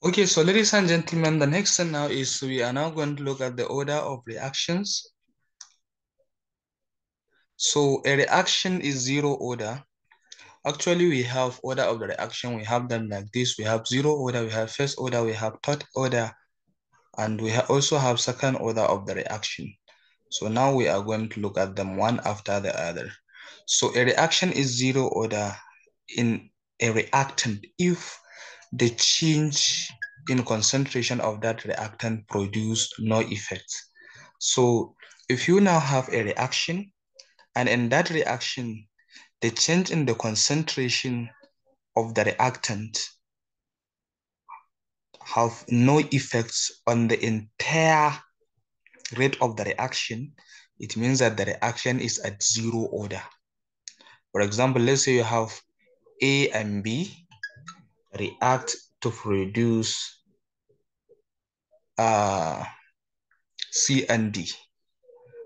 Okay, so ladies and gentlemen, the next thing now is we are now going to look at the order of reactions. So a reaction is zero order. Actually, we have order of the reaction. We have them like this. We have zero order, we have first order, we have third order, and we ha also have second order of the reaction. So now we are going to look at them one after the other. So a reaction is zero order in a reactant if the change in concentration of that reactant produce no effect. So if you now have a reaction and in that reaction, the change in the concentration of the reactant have no effects on the entire rate of the reaction, it means that the reaction is at zero order. For example, let's say you have A and B react to produce uh, C and D.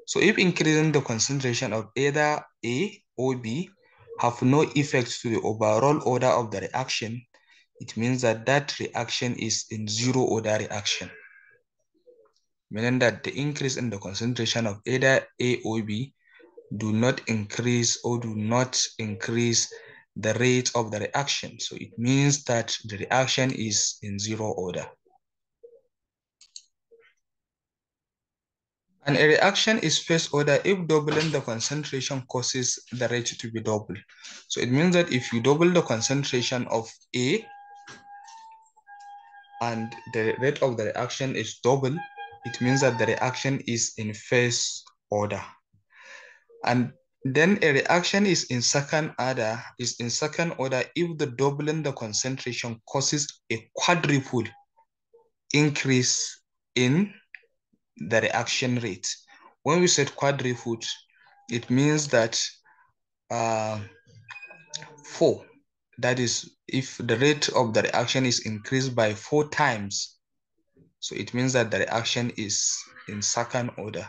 So if increasing the concentration of either A or B have no effect to the overall order of the reaction, it means that that reaction is in zero order reaction. Meaning that the increase in the concentration of either A or B do not increase or do not increase the rate of the reaction. So it means that the reaction is in zero order. And a reaction is first order if doubling the concentration causes the rate to be double. So it means that if you double the concentration of A and the rate of the reaction is double, it means that the reaction is in first order. And then a reaction is in second order, is in second order if the doubling the concentration causes a quadruple increase in the reaction rate. When we said quadruple, it means that uh, four, that is if the rate of the reaction is increased by four times, so it means that the reaction is in second order.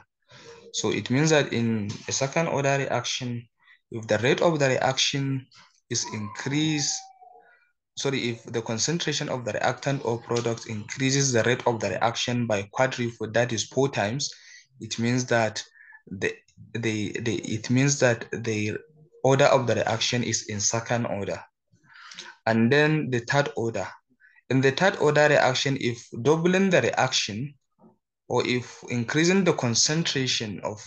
So it means that in a second order reaction, if the rate of the reaction is increased sorry, if the concentration of the reactant or product increases the rate of the reaction by quadruple, that is four times, it means that the, the, the it means that the order of the reaction is in second order. And then the third order. In the third order reaction, if doubling the reaction or if increasing the concentration of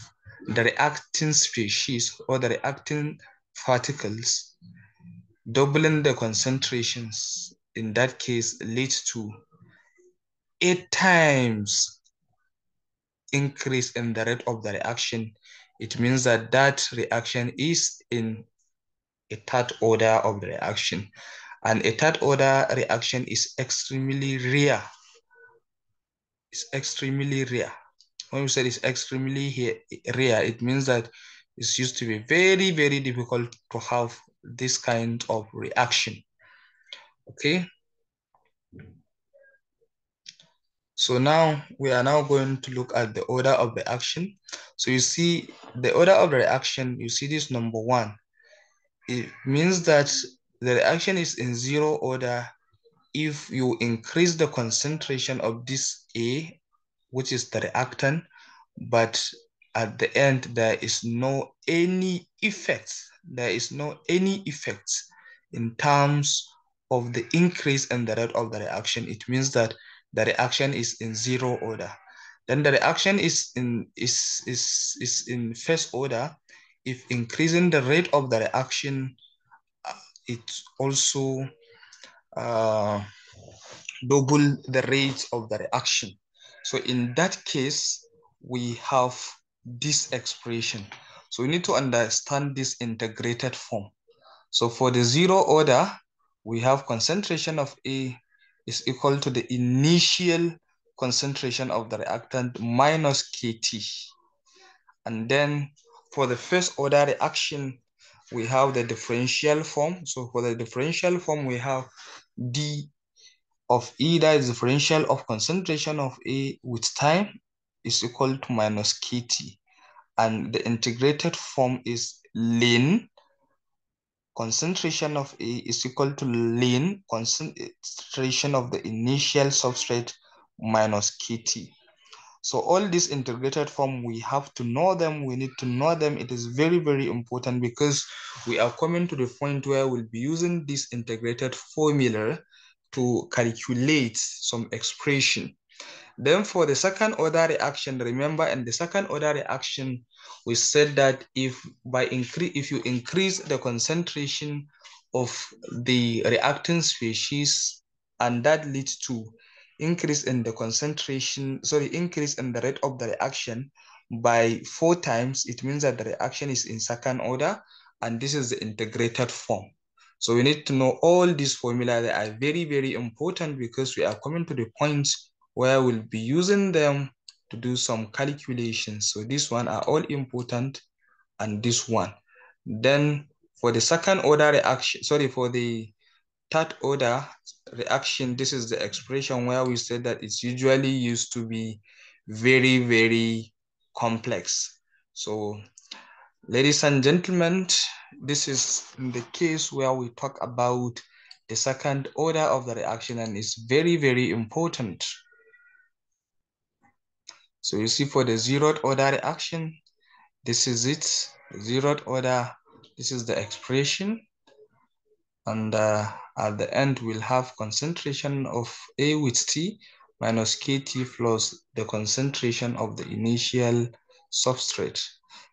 the reacting species or the reacting particles doubling the concentrations in that case leads to eight times increase in the rate of the reaction, it means that that reaction is in a third order of the reaction. And a third order reaction is extremely rare. It's extremely rare. When we say it's extremely rare, it means that it's used to be very, very difficult to have this kind of reaction. Okay. So now we are now going to look at the order of the action. So you see the order of the reaction, you see this number one. It means that the reaction is in zero order if you increase the concentration of this A, which is the reactant, but at the end there is no any effects there is no any effects in terms of the increase in the rate of the reaction. It means that the reaction is in zero order. Then the reaction is in is is is in first order. If increasing the rate of the reaction, uh, it also uh, double the rate of the reaction. So in that case, we have this expression. So we need to understand this integrated form. So for the zero order, we have concentration of A is equal to the initial concentration of the reactant minus KT. And then for the first order reaction, we have the differential form. So for the differential form, we have D of E, that is differential of concentration of A with time is equal to minus KT and the integrated form is ln concentration of A is equal to ln concentration of the initial substrate minus KT. So all these integrated form, we have to know them. We need to know them. It is very, very important because we are coming to the point where we'll be using this integrated formula to calculate some expression. Then for the second order reaction, remember in the second order reaction, we said that if by increase, if you increase the concentration of the reactant species and that leads to increase in the concentration, sorry, increase in the rate of the reaction by four times, it means that the reaction is in second order, and this is the integrated form. So we need to know all these formula that are very, very important because we are coming to the point where we'll be using them to do some calculations. So this one are all important and this one. Then for the second order reaction, sorry, for the third order reaction, this is the expression where we said that it's usually used to be very, very complex. So ladies and gentlemen, this is the case where we talk about the second order of the reaction and it's very, very important. So you see for the zeroth order reaction, this is it, zeroth order, this is the expression. And uh, at the end, we'll have concentration of A with T minus KT plus the concentration of the initial substrate.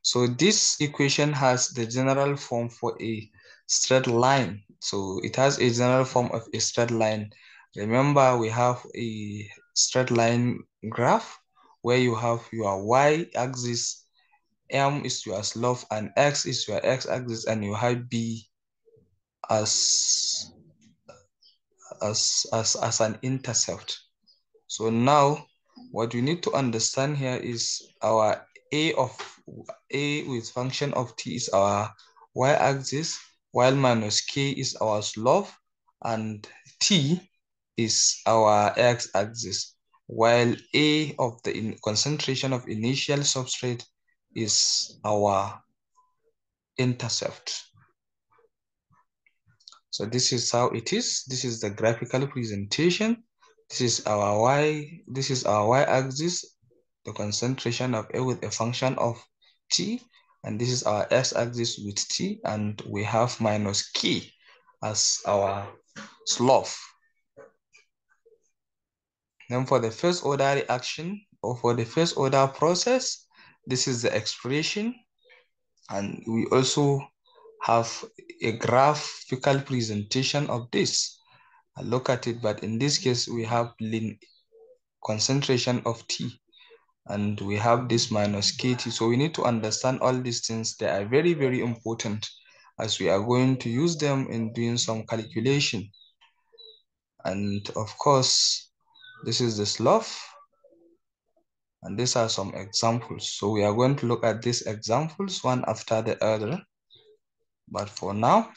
So this equation has the general form for a straight line. So it has a general form of a straight line. Remember, we have a straight line graph where you have your y-axis, m is your slope, and x is your x-axis, and you have b as as, as, as an intercept. So now what we need to understand here is our a of a with function of t is our y-axis, while minus k is our slope, and t is our x-axis, while a of the concentration of initial substrate is our intercept. So this is how it is. This is the graphical presentation. This is our y, this is our y-axis, the concentration of A with a function of t, and this is our x-axis with t, and we have minus k as our slope. Then for the first order reaction, or for the first order process, this is the expression, and we also have a graphical presentation of this. I look at it, but in this case, we have ln concentration of T and we have this minus KT. So we need to understand all these things. They are very, very important as we are going to use them in doing some calculation. And of course, this is the slope. And these are some examples. So we are going to look at these examples one after the other. But for now,